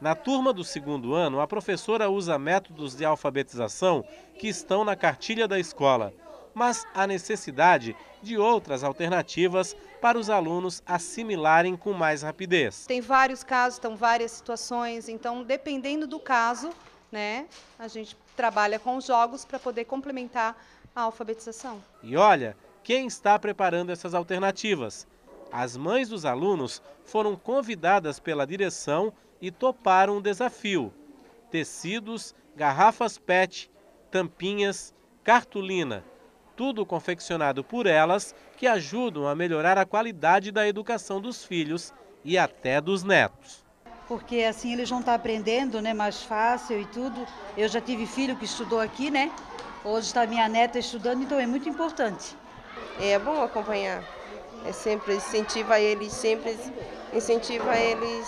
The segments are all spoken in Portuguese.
Na turma do segundo ano, a professora usa métodos de alfabetização que estão na cartilha da escola, mas há necessidade de outras alternativas para os alunos assimilarem com mais rapidez. Tem vários casos, estão várias situações, então dependendo do caso, né, a gente trabalha com os jogos para poder complementar a alfabetização. E olha, quem está preparando essas alternativas? As mães dos alunos foram convidadas pela direção e toparam um desafio: tecidos, garrafas PET, tampinhas, cartolina, tudo confeccionado por elas que ajudam a melhorar a qualidade da educação dos filhos e até dos netos. Porque assim eles vão estar aprendendo, né, mais fácil e tudo. Eu já tive filho que estudou aqui, né? Hoje está minha neta estudando, então é muito importante. É bom acompanhar. É sempre incentiva eles, sempre incentiva eles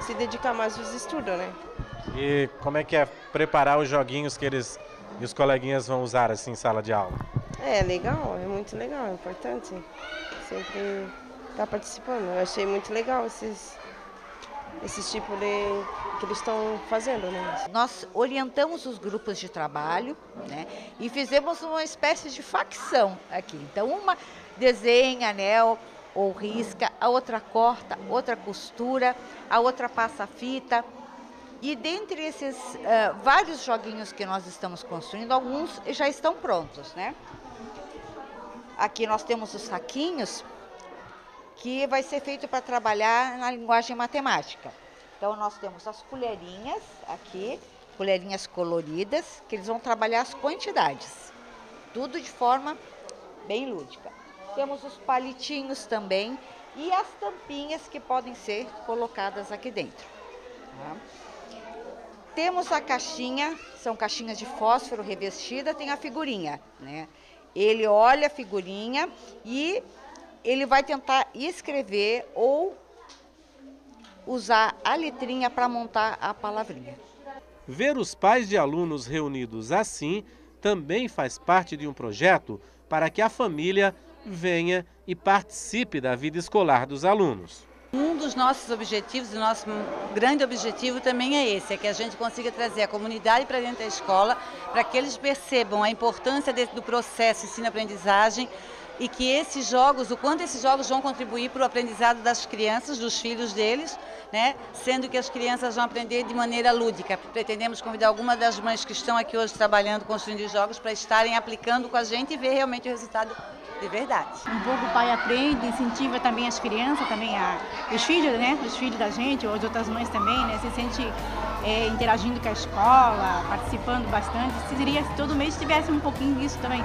se dedicar mais aos estudos, né? E como é que é preparar os joguinhos que eles e os coleguinhas vão usar assim em sala de aula? É legal, é muito legal, é importante. Sempre estar tá participando. Eu achei muito legal esses esses tipos de que eles estão fazendo, né? Nós orientamos os grupos de trabalho, né? E fizemos uma espécie de facção aqui. Então uma desenha, né, ou risca, a outra corta, outra costura, a outra passa fita. E dentre esses uh, vários joguinhos que nós estamos construindo, alguns já estão prontos, né? Aqui nós temos os saquinhos, que vai ser feito para trabalhar na linguagem matemática. Então nós temos as colherinhas aqui, colherinhas coloridas, que eles vão trabalhar as quantidades. Tudo de forma bem lúdica. Temos os palitinhos também e as tampinhas que podem ser colocadas aqui dentro. Tá? Temos a caixinha, são caixinhas de fósforo revestida, tem a figurinha, né? Ele olha a figurinha e ele vai tentar escrever ou usar a letrinha para montar a palavrinha. Ver os pais de alunos reunidos assim também faz parte de um projeto para que a família venha e participe da vida escolar dos alunos. Dos nossos objetivos, o nosso grande objetivo também é esse, é que a gente consiga trazer a comunidade para dentro da escola, para que eles percebam a importância do processo ensino-aprendizagem e que esses jogos, o quanto esses jogos vão contribuir para o aprendizado das crianças, dos filhos deles, né? sendo que as crianças vão aprender de maneira lúdica. Pretendemos convidar algumas das mães que estão aqui hoje trabalhando, construindo jogos, para estarem aplicando com a gente e ver realmente o resultado de verdade. Um pouco o pai aprende, incentiva também as crianças, também a, os filhos, né? Os filhos da gente, ou de outras mães também, né? Se sente é, interagindo com a escola, participando bastante. Seria se todo mês tivesse um pouquinho disso também.